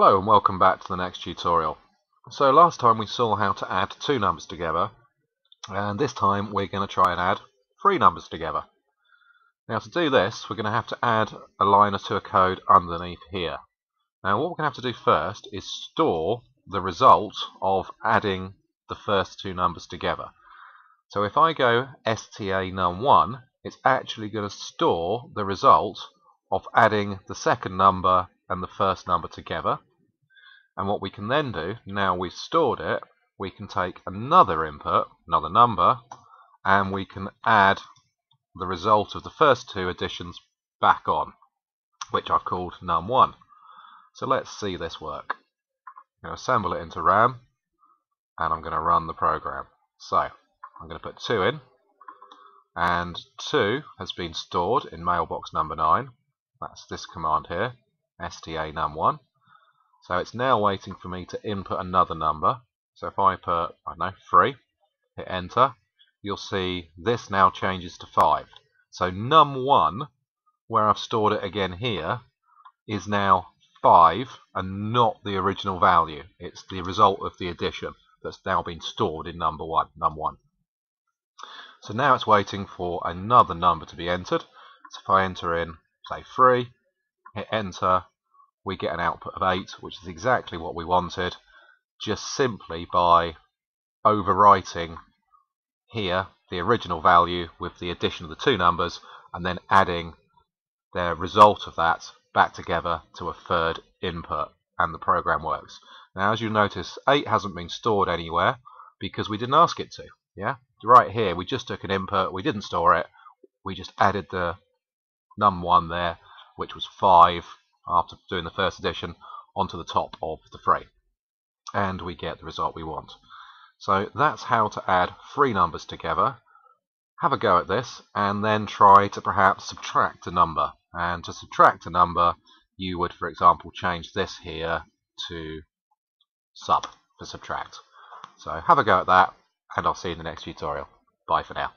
Hello and welcome back to the next tutorial. So last time we saw how to add two numbers together and this time we're going to try and add three numbers together. Now to do this we're going to have to add a line or two of code underneath here. Now what we're going to have to do first is store the result of adding the first two numbers together. So if I go sta num1 it's actually going to store the result of adding the second number and the first number together. And what we can then do, now we've stored it, we can take another input, another number, and we can add the result of the first two additions back on, which I've called num1. So let's see this work. I'm going to assemble it into RAM, and I'm going to run the program. So I'm going to put 2 in, and 2 has been stored in mailbox number 9. That's this command here, sta num1. So it's now waiting for me to input another number. So if I put, I don't know, 3, hit enter, you'll see this now changes to 5. So num1, where I've stored it again here, is now 5 and not the original value. It's the result of the addition that's now been stored in number 1, num1. So now it's waiting for another number to be entered. So if I enter in, say 3, hit enter, we get an output of 8, which is exactly what we wanted, just simply by overwriting here the original value with the addition of the two numbers and then adding the result of that back together to a third input and the program works. Now as you notice 8 hasn't been stored anywhere because we didn't ask it to. Yeah, Right here we just took an input, we didn't store it, we just added the num1 there which was 5 after doing the first addition onto the top of the frame and we get the result we want. So that's how to add three numbers together. Have a go at this and then try to perhaps subtract a number. And to subtract a number, you would, for example, change this here to sub for subtract. So have a go at that and I'll see you in the next tutorial. Bye for now.